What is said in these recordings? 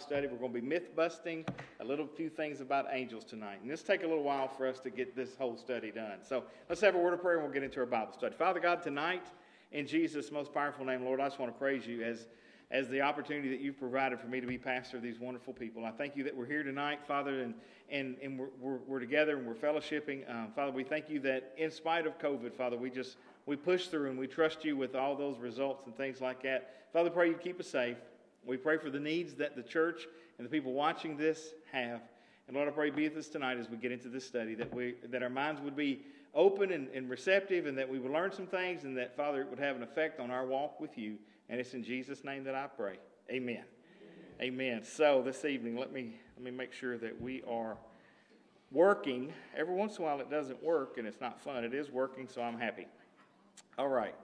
study. We're going to be myth busting a little few things about angels tonight. And this take a little while for us to get this whole study done. So let's have a word of prayer and we'll get into our Bible study. Father God, tonight, in Jesus' most powerful name, Lord, I just want to praise you as, as the opportunity that you've provided for me to be pastor of these wonderful people. I thank you that we're here tonight, Father, and, and, and we're, we're, we're together and we're fellowshipping. Um, Father, we thank you that in spite of COVID, Father, we just we push through and we trust you with all those results and things like that. Father, pray you keep us safe. We pray for the needs that the church and the people watching this have. And Lord, I pray be with us tonight as we get into this study, that, we, that our minds would be open and, and receptive and that we would learn some things and that, Father, it would have an effect on our walk with you. And it's in Jesus' name that I pray. Amen. Amen. Amen. So this evening, let me, let me make sure that we are working. Every once in a while it doesn't work and it's not fun. It is working, so I'm happy. All right.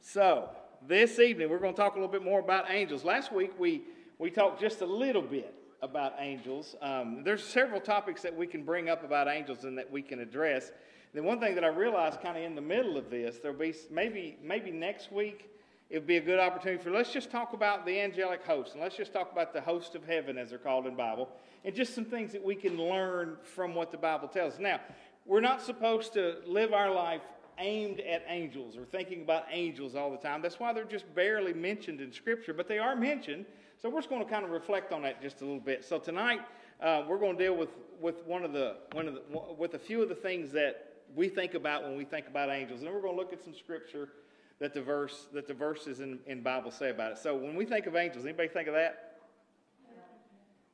So, this evening we're going to talk a little bit more about angels. Last week we, we talked just a little bit about angels. Um, there's several topics that we can bring up about angels and that we can address. The one thing that I realized kind of in the middle of this, there'll be maybe maybe next week it would be a good opportunity for let's just talk about the angelic host and let's just talk about the host of heaven as they're called in Bible and just some things that we can learn from what the Bible tells. Now, we're not supposed to live our life aimed at angels or thinking about angels all the time. That's why they're just barely mentioned in Scripture, but they are mentioned. So we're just going to kind of reflect on that just a little bit. So tonight uh, we're going to deal with, with one of the one of the with a few of the things that we think about when we think about angels, and then we're going to look at some Scripture that the verse that the verses in, in Bible say about it. So when we think of angels, anybody think of that?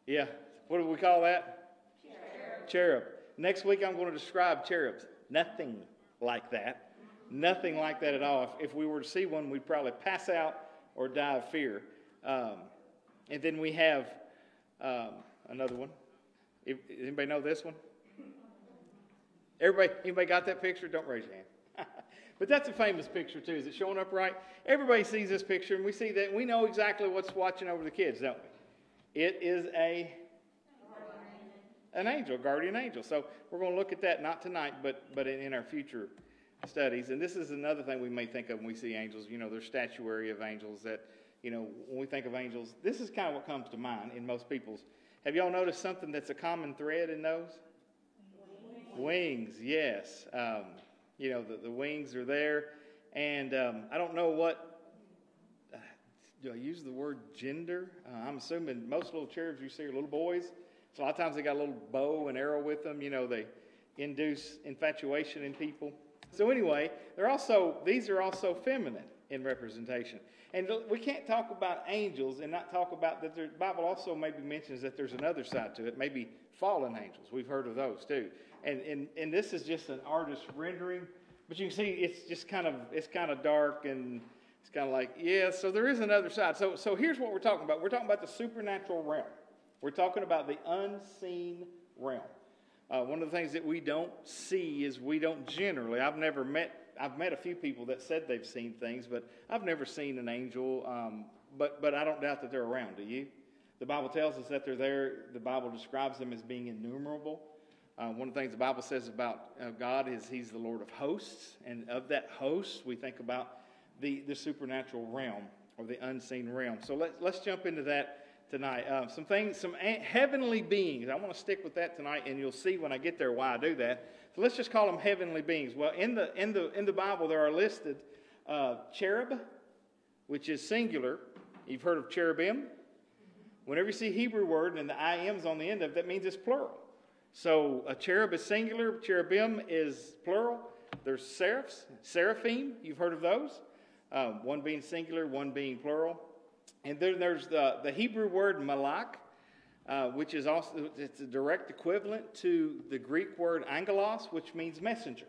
Yeah. What do we call that? Cherub. Cherub. Next week I'm going to describe cherubs. Nothing like that. Nothing like that at all. If, if we were to see one, we'd probably pass out or die of fear. Um, and then we have um, another one. If, anybody know this one? Everybody, anybody got that picture? Don't raise your hand. but that's a famous picture too. Is it showing up right? Everybody sees this picture, and we see that. We know exactly what's watching over the kids, don't we? It is a an angel, a guardian angel. So we're going to look at that not tonight, but but in, in, our future studies. And this is another thing we may think of when we see angels. You know, there's statuary of angels that you know when we think of angels. This is kind of what comes to mind in most people's. Have y'all noticed something that's a common thread in those? Wings. wings yes. Um, you know, the, the wings are there, and um, I don't know what uh, do I use the word gender? Uh, I'm assuming most little cherubs you see are little boys. So a lot of times they got a little bow and arrow with them. You know, they induce infatuation in people. So anyway, they're also these are also feminine in representation. And we can't talk about angels and not talk about that. The Bible also maybe mentions that there's another side to it, maybe fallen angels. We've heard of those too. And and and this is just an artist rendering, but you can see it's just kind of it's kind of dark and it's kind of like yeah. So there is another side. So so here's what we're talking about. We're talking about the supernatural realm. We're talking about the unseen realm. Uh, one of the things that we don't see is we don't generally, I've never met, I've met a few people that said they've seen things, but I've never seen an angel, um, but, but I don't doubt that they're around, do you? The Bible tells us that they're there. The Bible describes them as being innumerable. Uh, one of the things the Bible says about uh, God is He's the Lord of hosts, and of that host, we think about the, the supernatural realm or the unseen realm. So let, let's jump into that tonight. Uh, some things, some heavenly beings. I want to stick with that tonight, and you'll see when I get there why I do that. So let's just call them heavenly beings. Well, in the in the in the Bible, there are listed uh, cherub, which is singular. You've heard of cherubim. Whenever you see Hebrew word and the im's on the end of it, that means it's plural. So a cherub is singular, cherubim is plural. There's seraphs, seraphim. You've heard of those. Uh, one being singular, one being plural. And then there's the, the Hebrew word malak, uh, which is also it's a direct equivalent to the Greek word angelos, which means messenger.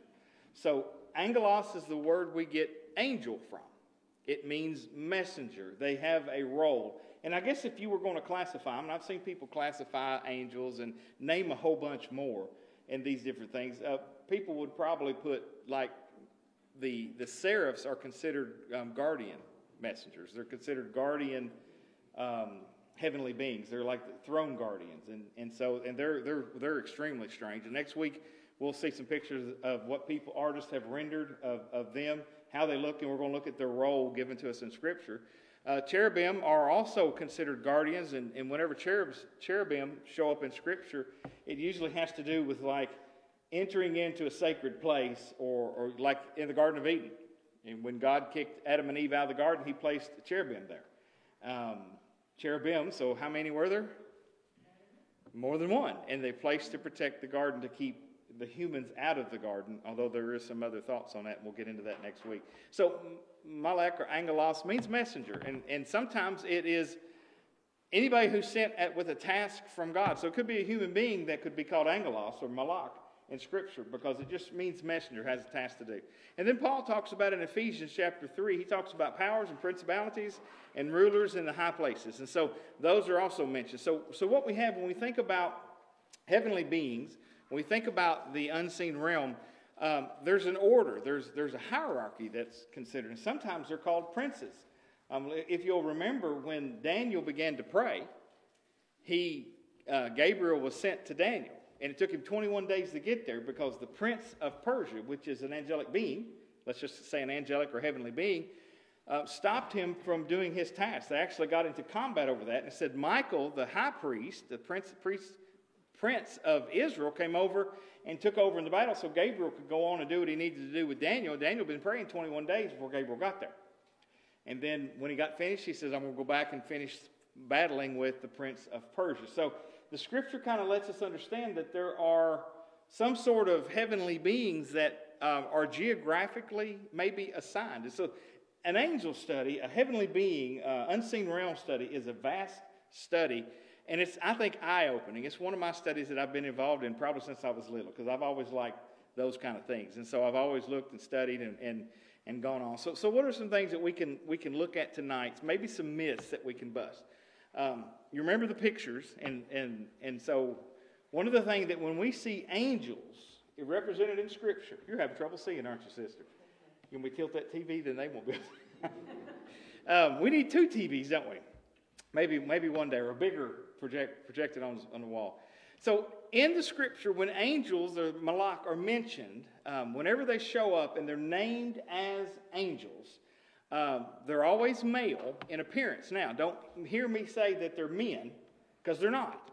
So angelos is the word we get angel from. It means messenger. They have a role. And I guess if you were going to classify them, I've seen people classify angels and name a whole bunch more in these different things. Uh, people would probably put like the the seraphs are considered um, guardian messengers. They're considered guardian um, heavenly beings. They're like the throne guardians, and and so and they're they're they're extremely strange. And next week we'll see some pictures of what people artists have rendered of of them, how they look, and we're going to look at their role given to us in Scripture. Uh, cherubim are also considered guardians, and, and whenever cherubs, cherubim show up in Scripture, it usually has to do with like entering into a sacred place, or, or like in the Garden of Eden. And when God kicked Adam and Eve out of the garden, He placed cherubim there. Um, cherubim, so how many were there? More than one. And they placed to protect the garden to keep the humans out of the garden, although there is some other thoughts on that, and we'll get into that next week. So, Malak or Angelos means messenger, and, and sometimes it is anybody who's sent at, with a task from God. So, it could be a human being that could be called Angelos or Malak in Scripture because it just means messenger, has a task to do. And then Paul talks about in Ephesians chapter 3, he talks about powers and principalities and rulers in the high places. And so those are also mentioned. So, so what we have when we think about heavenly beings, when we think about the unseen realm, um, there's an order, there's, there's a hierarchy that's considered. And sometimes they're called princes. Um, if you'll remember, when Daniel began to pray, he, uh, Gabriel was sent to Daniel. And it took him 21 days to get there because the prince of Persia, which is an angelic being, let's just say an angelic or heavenly being, uh, stopped him from doing his task. They actually got into combat over that and said, Michael, the high priest, the prince, priest, prince of Israel, came over and took over in the battle so Gabriel could go on and do what he needed to do with Daniel. Daniel had been praying 21 days before Gabriel got there. And then when he got finished, he says, I'm going to go back and finish battling with the prince of Persia. So the scripture kind of lets us understand that there are some sort of heavenly beings that um, are geographically maybe assigned. And so, an angel study, a heavenly being, uh, unseen realm study, is a vast study. And it's, I think, eye opening. It's one of my studies that I've been involved in probably since I was little because I've always liked those kind of things. And so I've always looked and studied and, and, and gone on. So, so, what are some things that we can, we can look at tonight? Maybe some myths that we can bust. Um, you remember the pictures, and, and, and so one of the things that when we see angels represented in Scripture, you're having trouble seeing, aren't you, sister? When we tilt that TV, then they won't be. um, we need two TVs, don't we? Maybe, maybe one day, or a bigger project, projected on, on the wall. So in the Scripture, when angels or malak are mentioned, um, whenever they show up and they're named as angels, um, they're always male in appearance. Now, don't hear me say that they're men, because they're not.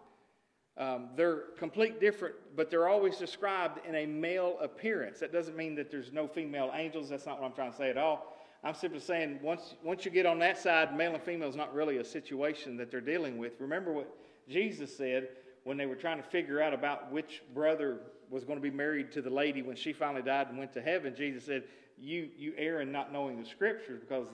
Um, they're complete different, but they're always described in a male appearance. That doesn't mean that there's no female angels. That's not what I'm trying to say at all. I'm simply saying once, once you get on that side, male and female is not really a situation that they're dealing with. Remember what Jesus said when they were trying to figure out about which brother was going to be married to the lady when she finally died and went to heaven. Jesus said, you, you err in not knowing the scriptures because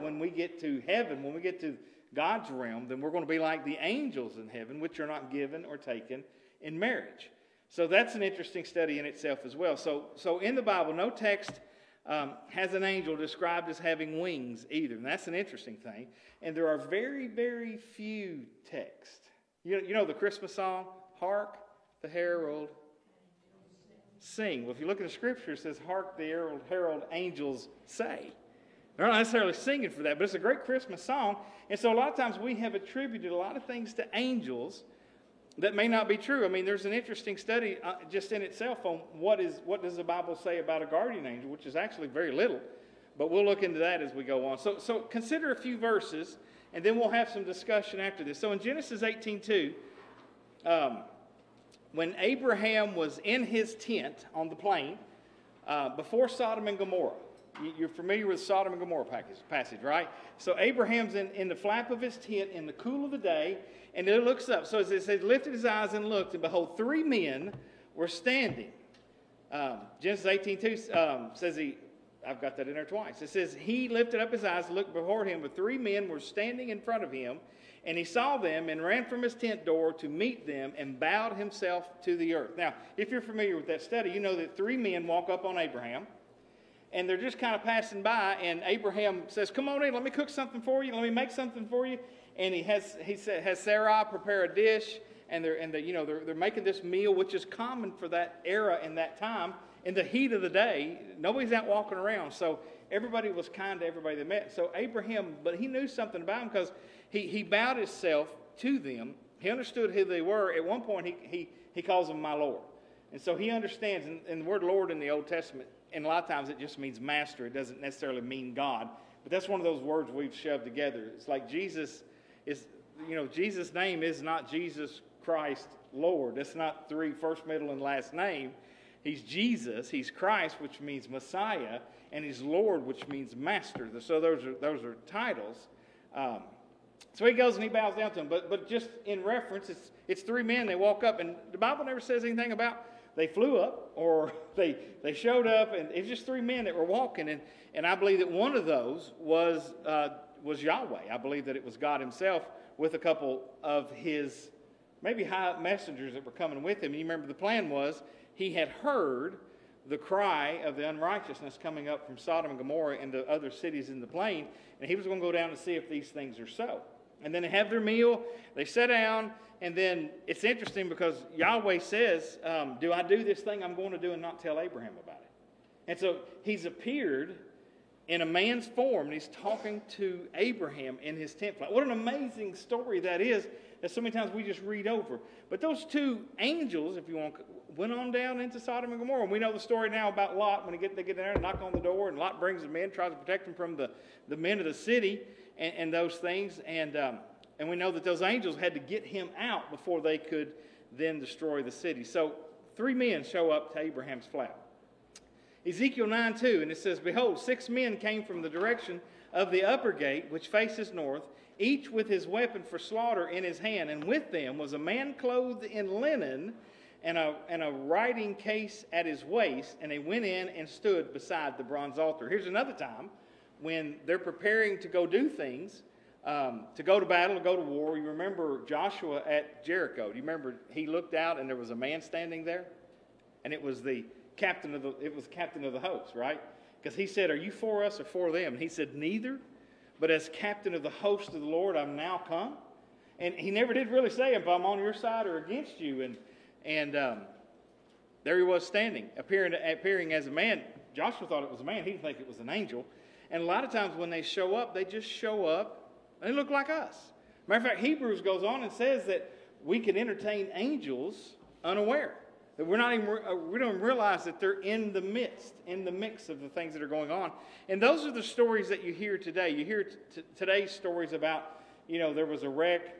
when we get to heaven, when we get to God's realm, then we're going to be like the angels in heaven, which are not given or taken in marriage. So that's an interesting study in itself as well. So, so in the Bible, no text um, has an angel described as having wings either. And that's an interesting thing. And there are very, very few texts. You know, you know the Christmas song, Hark the Herald sing. Well, if you look at the scripture, it says, Hark the herald, angels say. They're not necessarily singing for that, but it's a great Christmas song. And so a lot of times we have attributed a lot of things to angels that may not be true. I mean, there's an interesting study uh, just in itself on what is what does the Bible say about a guardian angel, which is actually very little. But we'll look into that as we go on. So, so consider a few verses, and then we'll have some discussion after this. So in Genesis 18:2, um, when Abraham was in his tent on the plain uh, before Sodom and Gomorrah. You're familiar with Sodom and Gomorrah passage, right? So Abraham's in, in the flap of his tent in the cool of the day, and he looks up. So as it says, lifted his eyes and looked, and behold, three men were standing. Um, Genesis 18 2 um, says he, I've got that in there twice. It says, He lifted up his eyes, looked before him, but three men were standing in front of him. And he saw them and ran from his tent door to meet them and bowed himself to the earth. Now, if you're familiar with that study, you know that three men walk up on Abraham and they're just kind of passing by. And Abraham says, Come on in, let me cook something for you, let me make something for you. And he has, he said, has Sarah prepare a dish. And they're, and the, you know, they're, they're making this meal, which is common for that era and that time. In the heat of the day, nobody's out walking around. So everybody was kind to everybody they met. So Abraham, but he knew something about him because he, he bowed himself to them. He understood who they were. At one point, he, he, he calls them my Lord. And so he understands, and, and the word Lord in the Old Testament, and a lot of times it just means master. It doesn't necessarily mean God. But that's one of those words we've shoved together. It's like Jesus is, you know, Jesus' name is not Jesus Christ Lord. That's not three first, middle, and last name. He's Jesus, he's Christ, which means Messiah, and he's Lord, which means Master. So those are, those are titles. Um, so he goes and he bows down to him. But, but just in reference, it's, it's three men. They walk up, and the Bible never says anything about they flew up or they, they showed up, and it's just three men that were walking. And, and I believe that one of those was, uh, was Yahweh. I believe that it was God Himself with a couple of His maybe high messengers that were coming with Him. And you remember the plan was He had heard the cry of the unrighteousness coming up from Sodom and Gomorrah and the other cities in the plain, and He was going to go down and see if these things are so. And then they have their meal, they sit down, and then it's interesting because Yahweh says, um, Do I do this thing I'm going to do and not tell Abraham about it? And so he's appeared in a man's form, and he's talking to Abraham in his tent What an amazing story that is, that so many times we just read over. But those two angels, if you want, went on down into Sodom and Gomorrah. And we know the story now about Lot when they get, they get there and knock on the door, and Lot brings them in, tries to protect them from the, the men of the city and, and those things. And um, and we know that those angels had to get him out before they could then destroy the city. So three men show up to Abraham's flat. Ezekiel 9 2, and it says, Behold, six men came from the direction of the upper gate, which faces north, each with his weapon for slaughter in his hand, and with them was a man clothed in linen and a, and a writing case at his waist, and they went in and stood beside the bronze altar. Here's another time when they're preparing to go do things um, to go to battle, to go to war. You remember Joshua at Jericho. Do you remember he looked out and there was a man standing there? And it was the captain of the, it was captain of the host, right? Because he said, Are you for us or for them? And he said, Neither. But as captain of the host of the Lord, I'm now come. And he never did really say if I'm on your side or against you. And, and um, there he was standing, appearing, appearing as a man. Joshua thought it was a man. He didn't think it was an angel. And a lot of times when they show up, they just show up they look like us. Matter of fact, Hebrews goes on and says that we can entertain angels unaware. That we're not even, uh, we don't realize that they're in the midst, in the mix of the things that are going on. And those are the stories that you hear today. You hear t- today's stories about, you know, there was a wreck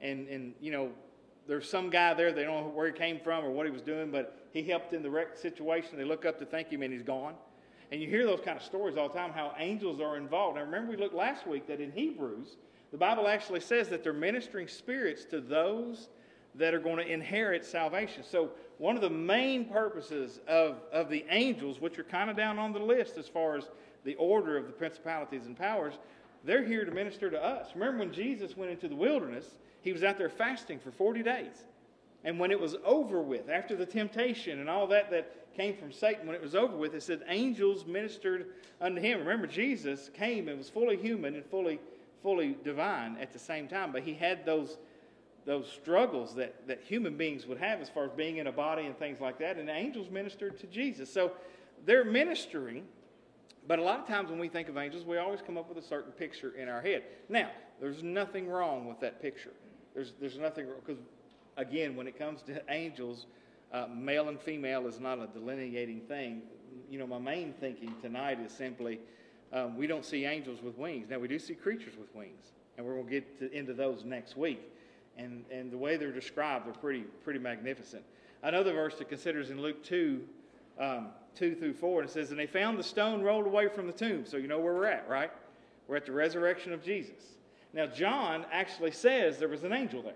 and, and, you know, there's some guy there, they don't know where he came from or what he was doing, but he helped in the wreck situation. They look up to thank him and he's gone. And you hear those kind of stories all the time how angels are involved. Now, remember, we looked last week that in Hebrews, the Bible actually says that they're ministering spirits to those that are going to inherit salvation. So, one of the main purposes of, of the angels, which are kind of down on the list as far as the order of the principalities and powers, they're here to minister to us. Remember when Jesus went into the wilderness, he was out there fasting for 40 days. And when it was over with, after the temptation and all that that came from Satan, when it was over with, it said angels ministered unto him. Remember, Jesus came and was fully human and fully, fully divine at the same time, but he had those, those struggles that, that human beings would have as far as being in a body and things like that, and angels ministered to Jesus. So they're ministering, but a lot of times when we think of angels, we always come up with a certain picture in our head. Now, there's nothing wrong with that picture. There's, there's nothing because again, when it comes to angels, uh, male and female is not a delineating thing. You know, my main thinking tonight is simply um, we don't see angels with wings. Now, we do see creatures with wings, and we're going to get into those next week. And, and the way they're described, they're pretty, pretty magnificent. Another verse to consider is in Luke 2, um, 2 through 4, and it says, And they found the stone rolled away from the tomb. So you know where we're at, right? We're at the resurrection of Jesus. Now, John actually says there was an angel there.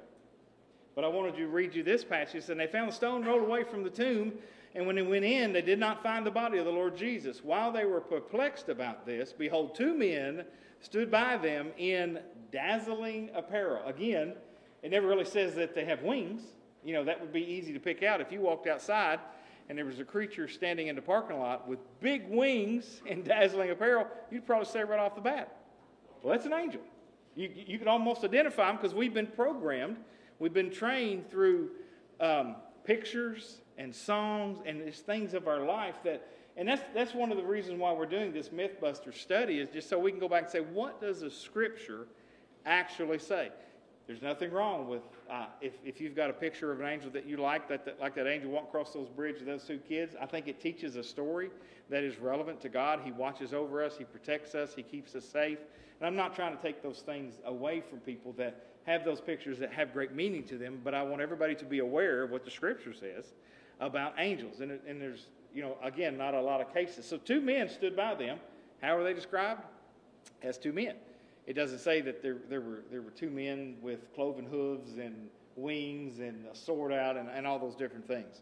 But I wanted to read you this passage. And they found the stone rolled away from the tomb, and when they went in, they did not find the body of the Lord Jesus. While they were perplexed about this, behold, two men stood by them in dazzling apparel. Again, it never really says that they have wings. You know, that would be easy to pick out. If you walked outside and there was a creature standing in the parking lot with big wings and dazzling apparel, you'd probably say right off the bat, well, that's an angel. You, you could almost identify them because we've been programmed We've been trained through um, pictures and songs and these things of our life that, and that's, that's one of the reasons why we're doing this Mythbuster study is just so we can go back and say, what does the scripture actually say? There's nothing wrong with uh, if, if you've got a picture of an angel that you like, that, that like that angel walking across those bridges with those two kids. I think it teaches a story that is relevant to God. He watches over us, He protects us, He keeps us safe. And I'm not trying to take those things away from people that have those pictures that have great meaning to them, but I want everybody to be aware of what the Scripture says about angels. And, and there's, you know, again, not a lot of cases. So two men stood by them. How are they described? As two men. It doesn't say that there, there, were, there were two men with cloven hooves and wings and a sword out and, and all those different things.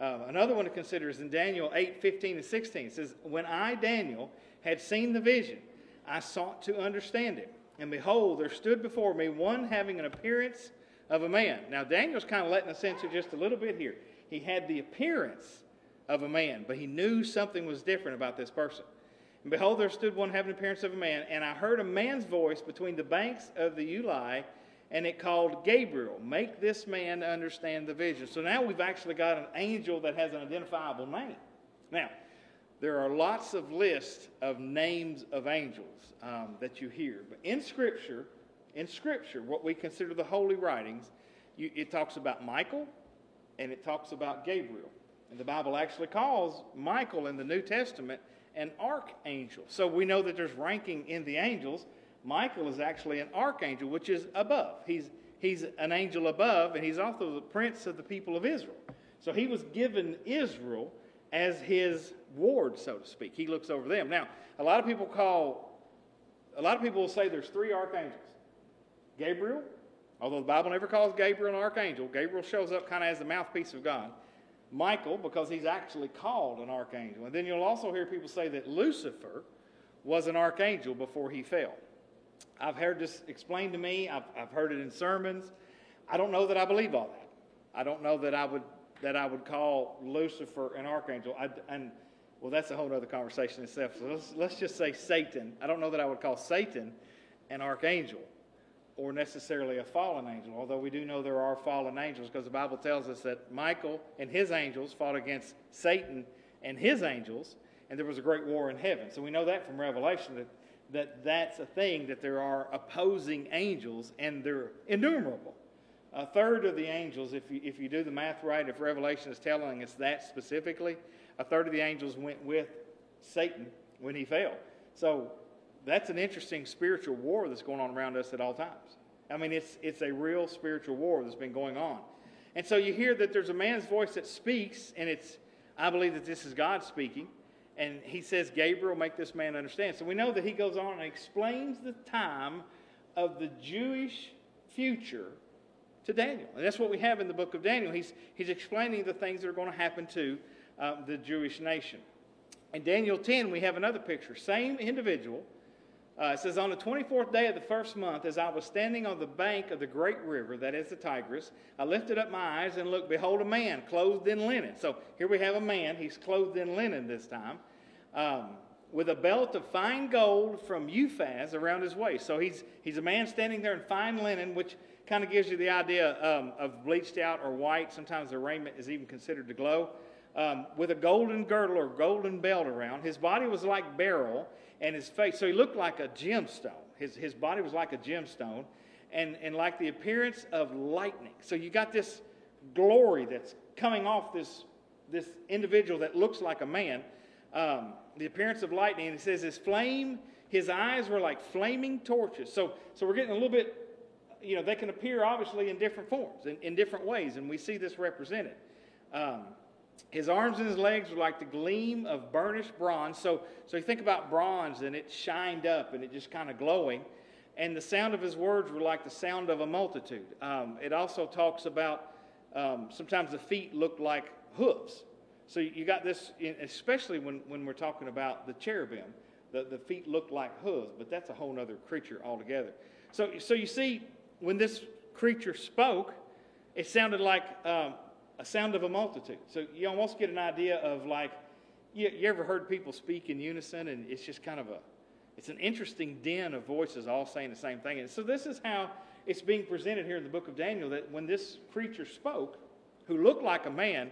Uh, another one to consider is in Daniel 8 15 and 16. It says, When I, Daniel, had seen the vision, I sought to understand it. And behold, there stood before me one having an appearance of a man. Now, Daniel's kind of letting us into just a little bit here. He had the appearance of a man, but he knew something was different about this person. And behold, there stood one having the appearance of a man, and I heard a man's voice between the banks of the Ulai, and it called Gabriel, make this man understand the vision. So now we've actually got an angel that has an identifiable name. Now, there are lots of lists of names of angels um, that you hear, but in Scripture, in Scripture, what we consider the holy writings, you, it talks about Michael and it talks about Gabriel. And the Bible actually calls Michael in the New Testament an archangel. So we know that there's ranking in the angels. Michael is actually an archangel, which is above. He's, he's an angel above, and he's also the prince of the people of Israel. So he was given Israel as his ward, so to speak. He looks over them. Now, a lot of people call, a lot of people will say there's three archangels Gabriel, although the Bible never calls Gabriel an archangel, Gabriel shows up kind of as the mouthpiece of God. Michael because he's actually called an archangel. And then you'll also hear people say that Lucifer was an archangel before he fell. I've heard this explained to me, I've, I've heard it in sermons. I don't know that I believe all that. I don't know that I would that I would call Lucifer an archangel. I, and well, that's a whole other conversation itself. So let's, let's just say Satan. I don't know that I would call Satan an archangel or necessarily a fallen angel, although we do know there are fallen angels because the Bible tells us that Michael and his angels fought against Satan and his angels, and there was a great war in heaven. So we know that from Revelation that, that that's a thing, that there are opposing angels, and they're innumerable. A third of the angels, if you, if you do the math right, if Revelation is telling us that specifically, a third of the angels went with Satan when he fell. So that's an interesting spiritual war that's going on around us at all times. I mean, it's, it's a real spiritual war that's been going on. And so you hear that there's a man's voice that speaks, and it's, I believe that this is God speaking. And he says, Gabriel, make this man understand. So we know that he goes on and explains the time of the Jewish future to Daniel. And that's what we have in the book of Daniel. He's, he's explaining the things that are going to happen to um, the Jewish nation. In Daniel 10, we have another picture. Same individual, uh, it says, On the 24th day of the first month, as I was standing on the bank of the great river, that is the Tigris, I lifted up my eyes and looked, behold, a man clothed in linen. So here we have a man. He's clothed in linen this time, um, with a belt of fine gold from Uphaz around his waist. So he's, he's a man standing there in fine linen, which kind of gives you the idea um, of bleached out or white. Sometimes the raiment is even considered to glow. Um, with a golden girdle or golden belt around. His body was like beryl and his face. So he looked like a gemstone. His, his body was like a gemstone and, and like the appearance of lightning. So you got this glory that's coming off this, this individual that looks like a man. Um, the appearance of lightning. And it says his flame, his eyes were like flaming torches. So, so we're getting a little bit, you know, they can appear obviously in different forms, in, in different ways. And we see this represented. Um, his arms and his legs were like the gleam of burnished bronze. So, so you think about bronze and it shined up and it just kind of glowing. And the sound of his words were like the sound of a multitude. Um, it also talks about um, sometimes the feet looked like hooves. So you got this, especially when, when we're talking about the cherubim, the, the feet look like hooves, but that's a whole other creature altogether. So, so you see, when this creature spoke, it sounded like um, a sound of a multitude. So you almost get an idea of like, you, you ever heard people speak in unison and it's just kind of a, it's an interesting din of voices all saying the same thing. And so this is how it's being presented here in the book of Daniel that when this creature spoke, who looked like a man,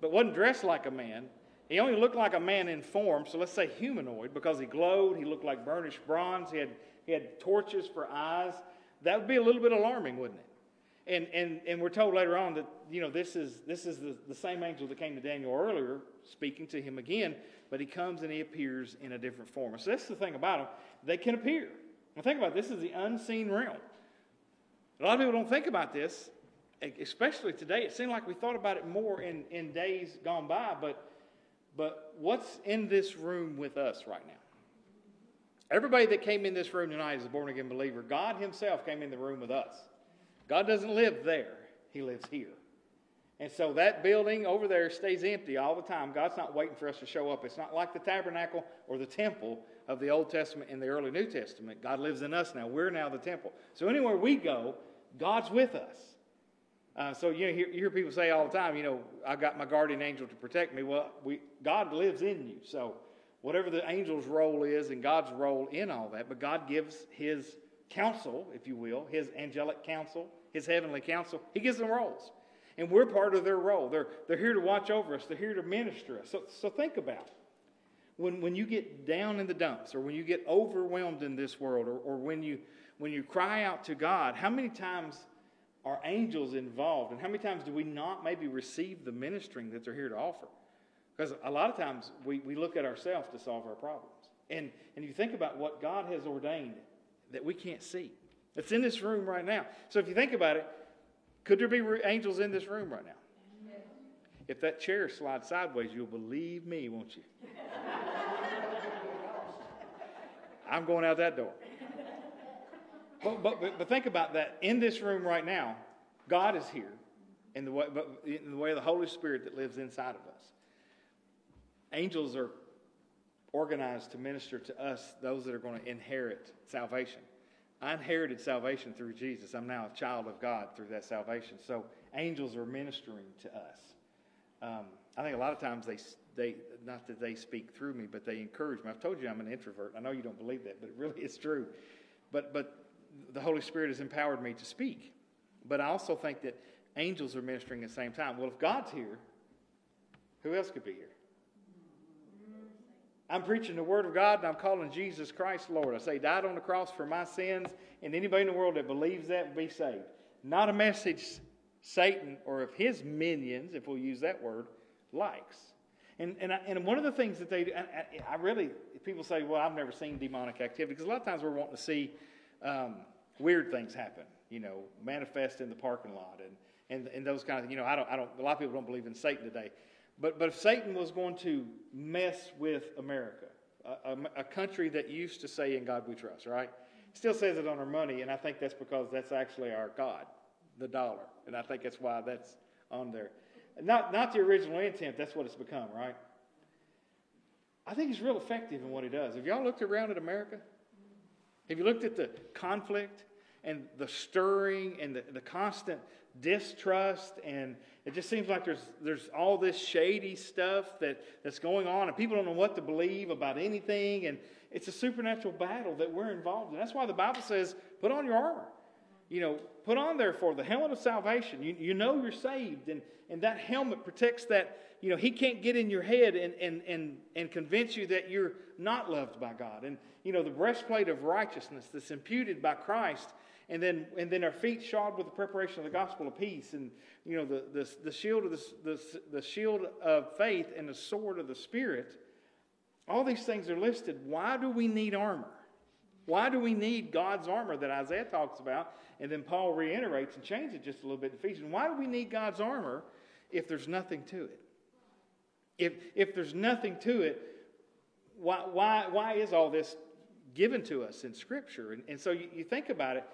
but wasn't dressed like a man, he only looked like a man in form, so let's say humanoid, because he glowed, he looked like burnished bronze, he had, he had torches for eyes that would be a little bit alarming, wouldn't it? And, and, and we're told later on that, you know, this is, this is the, the same angel that came to Daniel earlier, speaking to him again, but he comes and he appears in a different form. So that's the thing about them. They can appear. Now think about it. This is the unseen realm. A lot of people don't think about this, especially today. It seemed like we thought about it more in, in days gone by, but, but what's in this room with us right now? Everybody that came in this room tonight is a born again believer. God Himself came in the room with us. God doesn't live there, He lives here. And so that building over there stays empty all the time. God's not waiting for us to show up. It's not like the tabernacle or the temple of the Old Testament and the early New Testament. God lives in us now. We're now the temple. So anywhere we go, God's with us. Uh, so you, know, you hear people say all the time, you know, I got my guardian angel to protect me. Well, we, God lives in you. So whatever the angel's role is and God's role in all that, but God gives his counsel, if you will, his angelic counsel, his heavenly counsel, he gives them roles. And we're part of their role. They're, they're here to watch over us, they're here to minister us. So, so think about it. When, when you get down in the dumps or when you get overwhelmed in this world or, or when, you, when you cry out to God, how many times are angels involved? And how many times do we not maybe receive the ministering that they're here to offer? Because a lot of times we, we look at ourselves to solve our problems. And, and you think about what God has ordained that we can't see. It's in this room right now. So if you think about it, could there be angels in this room right now? If that chair slides sideways, you'll believe me, won't you? I'm going out that door. But, but, but, think about that. In this room right now, God is here in the, way, in the way of the Holy Spirit that lives inside of us. Angels are organized to minister to us, those that are going to inherit salvation. I inherited salvation through Jesus. I'm now a child of God through that salvation. So angels are ministering to us. Um, I think a lot of times they, they, not that they speak through me, but they encourage me. I've told you I'm an introvert. I know you don't believe that, but it really is true. But, but the Holy Spirit has empowered me to speak. But I also think that angels are ministering at the same time. Well, if God's here, who else could be here? I'm preaching the Word of God and I'm calling Jesus Christ Lord. I say, died on the cross for my sins, and anybody in the world that believes that will be saved. Not a message Satan or of his minions, if we'll use that word, likes. And, and, I, and one of the things that they do, I, I really, people say, well, I've never seen demonic activity, because a lot of times we're wanting to see um, weird things happen, you know, manifest in the parking lot and, and, and those kind of, you know, I don't, I don't, a lot of people don't believe in Satan today. But, but if Satan was going to mess with America, a, a, a country that used to say, In God we trust, right? Still says it on our money, and I think that's because that's actually our God, the dollar. And I think that's why that's on there. Not, not the original intent, that's what it's become, right? I think he's real effective in what he does. Have y'all looked around at America? Have you looked at the conflict and the stirring and the, the constant distrust and it just seems like there's, there's all this shady stuff that, that's going on, and people don't know what to believe about anything. And it's a supernatural battle that we're involved in. That's why the Bible says, put on your armor. You know, put on, therefore, the helmet of salvation. You, you know you're saved, and, and that helmet protects that. You know, he can't get in your head and, and, and, and convince you that you're not loved by God. And, you know, the breastplate of righteousness that's imputed by Christ and then and then our feet shod with the preparation of the gospel of peace. And you know the, the, the shield of the, the, the shield of faith and the sword of the spirit all these things are listed. Why do we need armor? Why do we need god's armor that isaiah talks about? And then paul reiterates and changes it just a little bit in ephesians. Why do we need god's armor if there's nothing to it? If if there's nothing to it why why why is all this given to us in scripture? And, and so you, you think about it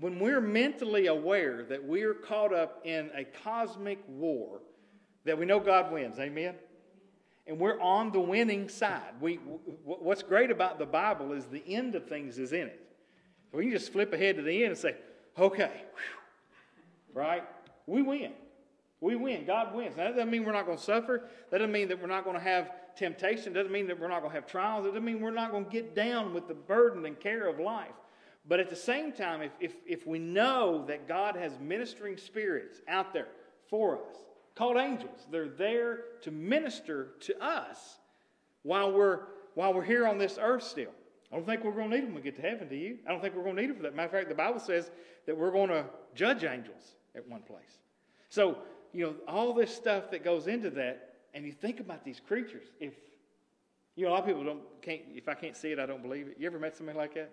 when we're mentally aware that we're caught up in a cosmic war, that we know God wins, amen? And we're on the winning side. We, what's great about the Bible is the end of things is in it. We can just flip ahead to the end and say, okay, whew, right? We win. We win. God wins. Now, that doesn't mean we're not going to suffer. That doesn't mean that we're not going to have temptation. That doesn't mean that we're not going to have trials. That doesn't mean we're not going to get down with the burden and care of life. But at the same time, if, if, if we know that God has ministering spirits out there for us, called angels, they're there to minister to us while we're, while we're here on this earth still. I don't think we're going to need them when we get to heaven, do you? I don't think we're going to need them for that. Matter of fact, the Bible says that we're going to judge angels at one place. So, you know, all this stuff that goes into that, and you think about these creatures. If, you know, a lot of people don't, can't, if I can't see it, I don't believe it. You ever met somebody like that?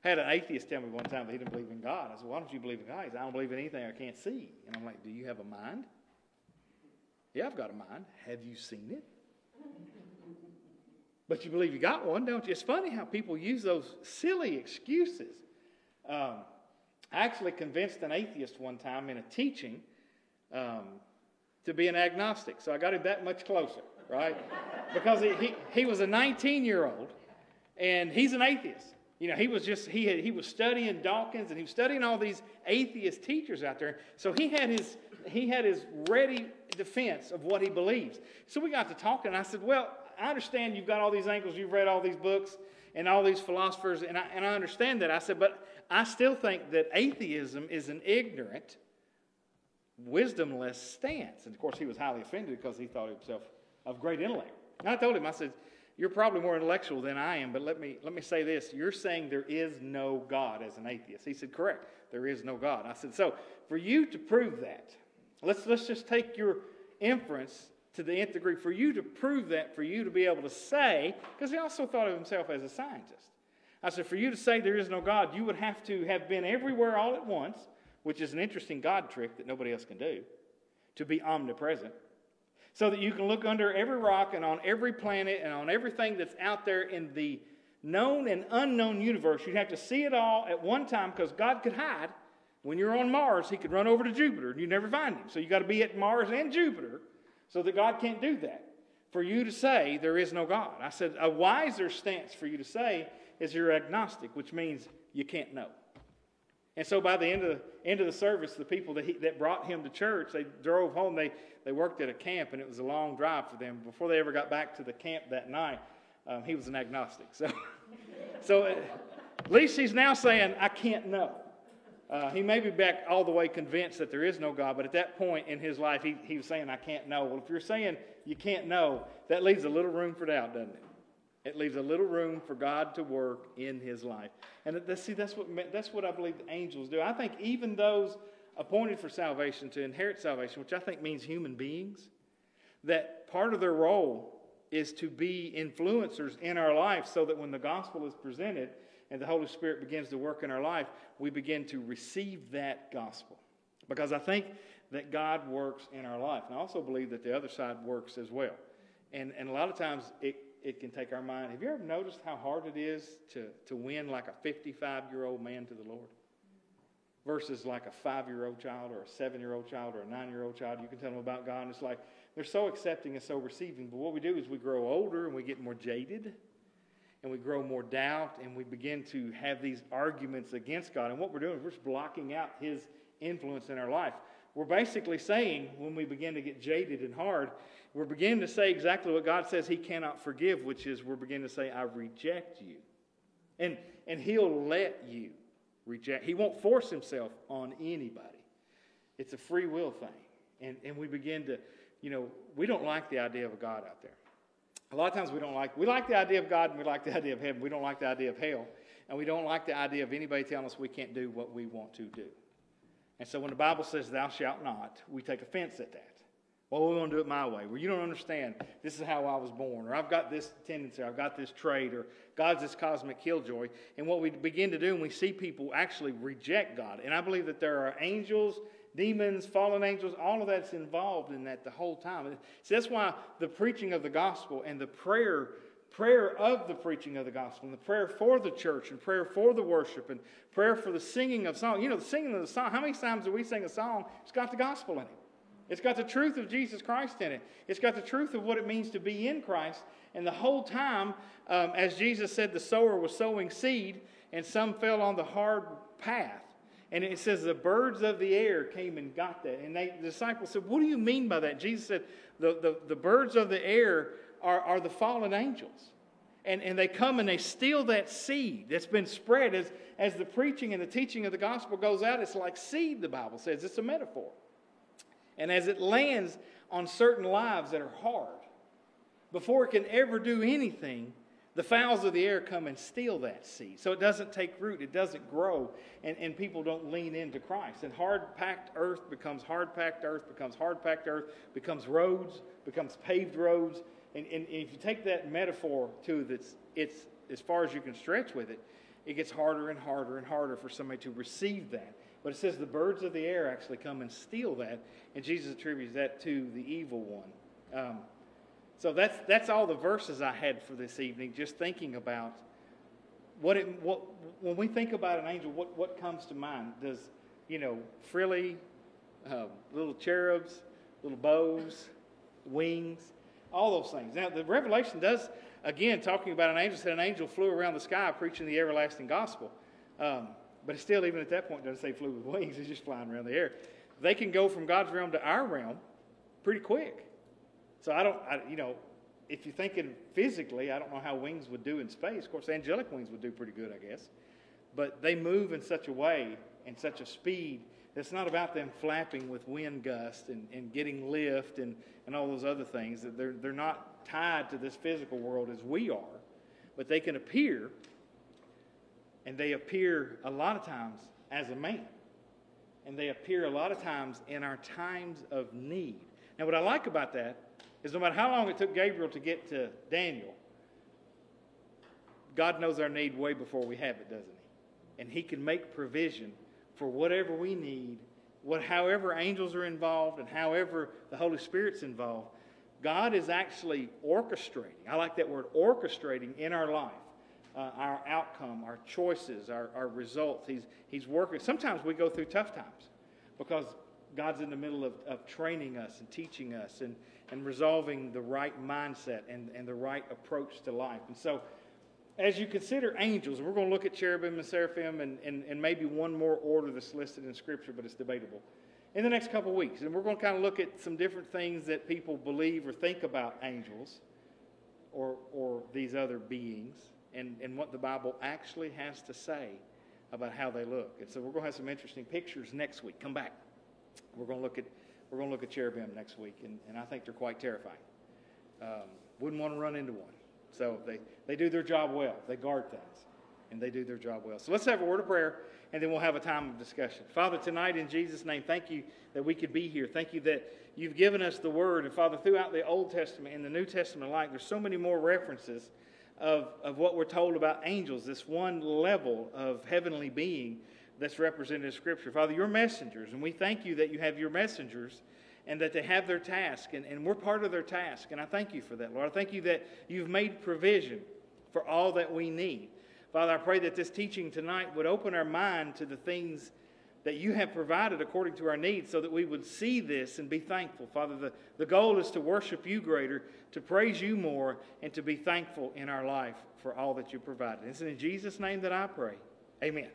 Had an atheist tell me one time that he didn't believe in God. I said, why don't you believe in God? He said, I don't believe in anything I can't see. And I'm like, do you have a mind? Yeah, I've got a mind. Have you seen it? But you believe you got one, don't you? It's funny how people use those silly excuses. Um, I actually convinced an atheist one time in a teaching um, to be an agnostic. So I got him that much closer, right? because he, he, he was a 19 year old and he's an atheist. You know, he was just, he, had, he was studying Dawkins and he was studying all these atheist teachers out there. So he had his, he had his ready defense of what he believes. So we got to talking and I said, well, I understand you've got all these angles, you've read all these books and all these philosophers, and I, and I understand that. I said, but I still think that atheism is an ignorant, wisdomless stance. And of course, he was highly offended because he thought himself of great intellect. And I told him, I said, you're probably more intellectual than I am, but let me, let me say this. You're saying there is no God as an atheist. He said, correct. There is no God. I said, so for you to prove that, let's, let's just take your inference to the nth degree. For you to prove that, for you to be able to say, because he also thought of himself as a scientist. I said, for you to say there is no God, you would have to have been everywhere all at once, which is an interesting God trick that nobody else can do, to be omnipresent. So that you can look under every rock and on every planet and on everything that's out there in the known and unknown universe. You'd have to see it all at one time because God could hide. When you're on Mars, He could run over to Jupiter and you never find Him. So you got to be at Mars and Jupiter so that God can't do that. For you to say there is no God. I said a wiser stance for you to say is you're agnostic, which means you can't know. And so by the end of the, end of the service, the people that, he, that brought him to church, they drove home. They, they worked at a camp, and it was a long drive for them. Before they ever got back to the camp that night, um, he was an agnostic. So, so at least he's now saying, I can't know. Uh, he may be back all the way convinced that there is no God, but at that point in his life, he, he was saying, I can't know. Well, if you're saying you can't know, that leaves a little room for doubt, doesn't it? It leaves a little room for God to work in his life. And that, see, that's what, that's what I believe the angels do. I think even those appointed for salvation, to inherit salvation, which I think means human beings, that part of their role is to be influencers in our life so that when the gospel is presented, and the Holy Spirit begins to work in our life, we begin to receive that gospel. Because I think that God works in our life. And I also believe that the other side works as well. And, and a lot of times it, it can take our mind. Have you ever noticed how hard it is to, to win like a 55 year old man to the Lord? Versus like a five year old child or a seven year old child or a nine year old child. You can tell them about God, and it's like they're so accepting and so receiving. But what we do is we grow older and we get more jaded and we grow more doubt and we begin to have these arguments against God. And what we're doing is we're just blocking out His influence in our life. We're basically saying, when we begin to get jaded and hard, we're beginning to say exactly what God says He cannot forgive, which is we're beginning to say, I reject you. And, and He'll let you reject. He won't force Himself on anybody. It's a free will thing. And, and we begin to, you know, we don't like the idea of a God out there. A lot of times we don't like, we like the idea of God and we like the idea of heaven. We don't like the idea of hell. And we don't like the idea of anybody telling us we can't do what we want to do. And so when the Bible says, thou shalt not, we take offense at that. Well, we're going to do it my way. Well, you don't understand. This is how I was born. Or I've got this tendency. I've got this trait. Or God's this cosmic killjoy. And what we begin to do, and we see people actually reject God. And I believe that there are angels demons, fallen angels, all of that's involved in that the whole time. That's why the preaching of the gospel and the prayer, prayer of the preaching of the gospel, and the prayer for the church, and prayer for the worship, and prayer for the singing of song. You know, the singing of the song, how many times do we sing a song? It's got the gospel in it. It's got the truth of Jesus Christ in it. It's got the truth of what it means to be in Christ. And the whole time, um, as Jesus said, the sower was sowing seed, and some fell on the hard path. And it says the birds of the air came and got that. And they, the disciples said, What do you mean by that? Jesus said, The, the, the birds of the air are, are the fallen angels. And, and they come and they steal that seed that's been spread as, as the preaching and the teaching of the gospel goes out. It's like seed, the Bible says. It's a metaphor. And as it lands on certain lives that are hard, before it can ever do anything, the fowls of the air come and steal that seed. So it doesn't take root, it doesn't grow, and, and people don't lean into Christ. And hard packed earth becomes hard packed earth, becomes hard packed earth, becomes roads, becomes paved roads. And, and, and if you take that metaphor to that's it's as far as you can stretch with it, it gets harder and harder and harder for somebody to receive that. But it says the birds of the air actually come and steal that, and Jesus attributes that to the evil one. Um, so that's, that's all the verses I had for this evening, just thinking about what it, what, when we think about an angel, what, what comes to mind? Does, you know, frilly, uh, little cherubs, little bows, wings, all those things. Now, the Revelation does, again, talking about an angel, said an angel flew around the sky preaching the everlasting gospel. Um, but it still, even at that point, doesn't say flew with wings. It's just flying around the air. They can go from God's realm to our realm pretty quick. So I don't, I, you know, if you're thinking physically, I don't know how wings would do in space. Of course, angelic wings would do pretty good, I guess. But they move in such a way and such a speed it's not about them flapping with wind gusts and, and getting lift and, and all those other things. They're, they're not tied to this physical world as we are, but they can appear, and they appear a lot of times as a man. And they appear a lot of times in our times of need. Now, what I like about that is no matter how long it took Gabriel to get to Daniel, God knows our need way before we have it, doesn't He? And He can make provision for whatever we need, what, however angels are involved and however the Holy Spirit's involved. God is actually orchestrating. I like that word, orchestrating in our life. Uh, our outcome, our choices, our, our results. He's, he's working. Sometimes we go through tough times because God's in the middle of, of training us and teaching us and, and resolving the right mindset and, and the right approach to life. And so as you consider angels, we're going to look at cherubim and seraphim and, and, and maybe one more order that's listed in Scripture, but it's debatable, in the next couple weeks. And we're going to kind of look at some different things that people believe or think about angels or, or these other beings and, and what the Bible actually has to say about how they look. And so we're going to have some interesting pictures next week. Come back. We're going to look at, we're going to look at cherubim next week, and, and I think they're quite terrifying. Um, wouldn't want to run into one. So they, they do their job well. They guard things, and they do their job well. So let's have a word of prayer, and then we'll have a time of discussion. Father, tonight in Jesus' name, thank you that we could be here. Thank you that you've given us the word. And Father, throughout the Old Testament and the New Testament alike, there's so many more references of, of what we're told about angels, this one level of heavenly being that's represented in Scripture. Father, your messengers, and we thank you that you have your messengers and that they have their task, and, and we're part of their task. And I thank you for that, Lord. I thank you that you've made provision for all that we need. Father, I pray that this teaching tonight would open our mind to the things that you have provided according to our needs so that we would see this and be thankful. Father, the, the goal is to worship you greater, to praise you more, and to be thankful in our life for all that you provided. It's in Jesus' name that I pray. Amen.